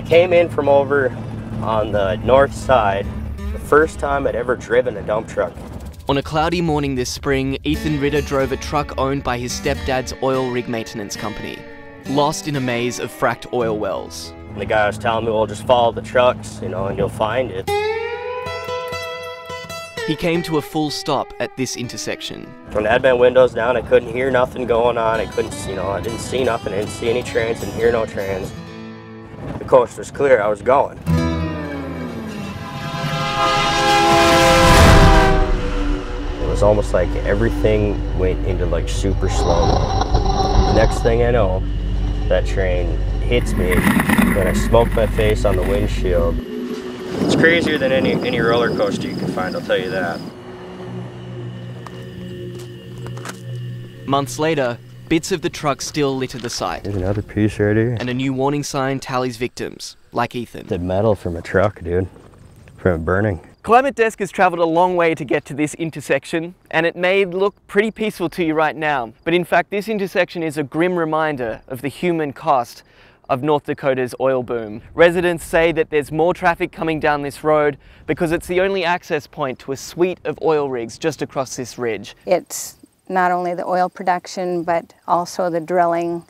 I came in from over on the north side, the first time I'd ever driven a dump truck. On a cloudy morning this spring, Ethan Ritter drove a truck owned by his stepdad's oil rig maintenance company, lost in a maze of fracked oil wells. And the guy was telling me, well, just follow the trucks, you know, and you'll find it. He came to a full stop at this intersection. When I had my windows down, I couldn't hear nothing going on. I couldn't, you know, I didn't see nothing. I didn't see any trains, didn't hear no trains. Coast was clear, I was going. It was almost like everything went into like super slow. Next thing I know, that train hits me and I smoke my face on the windshield. It's crazier than any, any roller coaster you can find, I'll tell you that. Months later, bits of the truck still litter the site, There's another piece right here. and a new warning sign tallies victims, like Ethan. The metal from a truck, dude. From burning. Climate Desk has travelled a long way to get to this intersection, and it may look pretty peaceful to you right now, but in fact, this intersection is a grim reminder of the human cost of North Dakota's oil boom. Residents say that there's more traffic coming down this road because it's the only access point to a suite of oil rigs just across this ridge. It's not only the oil production, but also the drilling,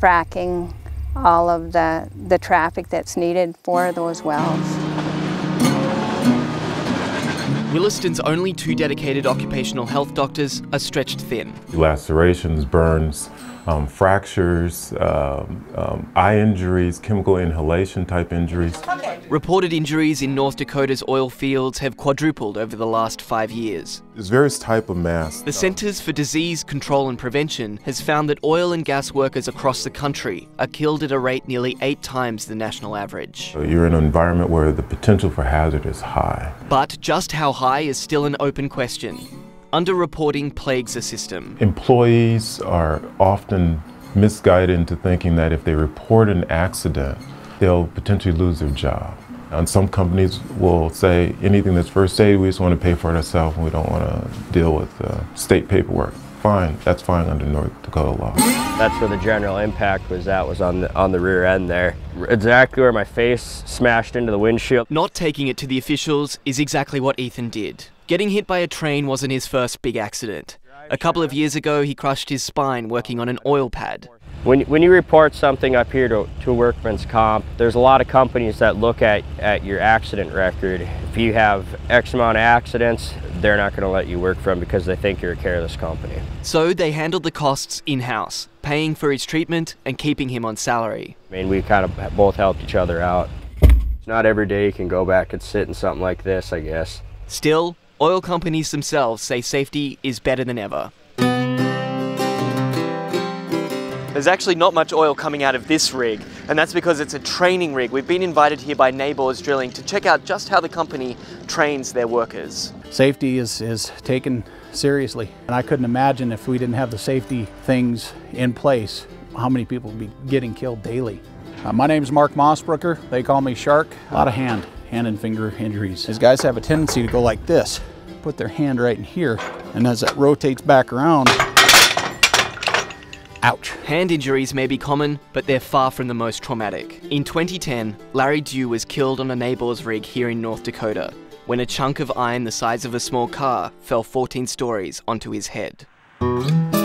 fracking, all of the, the traffic that's needed for those wells. Williston's only two dedicated occupational health doctors are stretched thin. lacerations, burns, um, fractures, um, um, eye injuries, chemical inhalation type injuries. Reported injuries in North Dakota's oil fields have quadrupled over the last five years. There's various type of masks. The Centers for Disease Control and Prevention has found that oil and gas workers across the country are killed at a rate nearly eight times the national average. So You're in an environment where the potential for hazard is high. But just how high is still an open question. Underreporting plagues the system. Employees are often misguided into thinking that if they report an accident, they'll potentially lose their job. And some companies will say anything that's first aid, we just want to pay for it ourselves and we don't want to deal with uh, state paperwork. Fine, that's fine under North Dakota law. That's where the general impact was at, was on the, on the rear end there. Exactly where my face smashed into the windshield. Not taking it to the officials is exactly what Ethan did. Getting hit by a train wasn't his first big accident. A couple of years ago, he crushed his spine working on an oil pad. When, when you report something up here to, to a workman's comp, there's a lot of companies that look at, at your accident record. If you have X amount of accidents, they're not going to let you work for them because they think you're a careless company. So they handled the costs in house, paying for his treatment and keeping him on salary. I mean, we kind of both helped each other out. It's not every day you can go back and sit in something like this, I guess. Still, oil companies themselves say safety is better than ever. There's actually not much oil coming out of this rig, and that's because it's a training rig. We've been invited here by Nabors Drilling to check out just how the company trains their workers. Safety is, is taken seriously. And I couldn't imagine if we didn't have the safety things in place, how many people would be getting killed daily. Uh, my name is Mark Mossbrooker. They call me Shark. A lot of hand, hand and finger injuries. These guys have a tendency to go like this, put their hand right in here, and as it rotates back around, ouch. Hand injuries may be common, but they're far from the most traumatic. In 2010, Larry Dew was killed on a Nabors rig here in North Dakota when a chunk of iron the size of a small car fell 14 stories onto his head.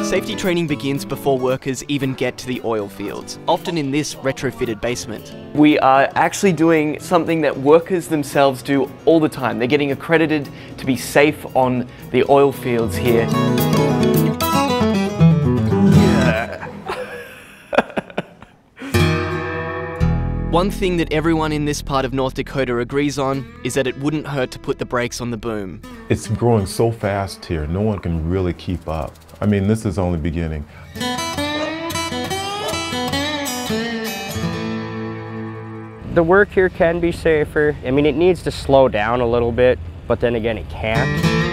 Safety training begins before workers even get to the oil fields, often in this retrofitted basement. We are actually doing something that workers themselves do all the time. They're getting accredited to be safe on the oil fields here. One thing that everyone in this part of North Dakota agrees on is that it wouldn't hurt to put the brakes on the boom. It's growing so fast here, no one can really keep up. I mean, this is only beginning. The work here can be safer. I mean, it needs to slow down a little bit, but then again, it can't.